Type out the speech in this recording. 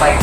like